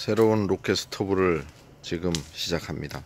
새로운 로켓 스토브를 지금 시작합니다.